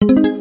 you.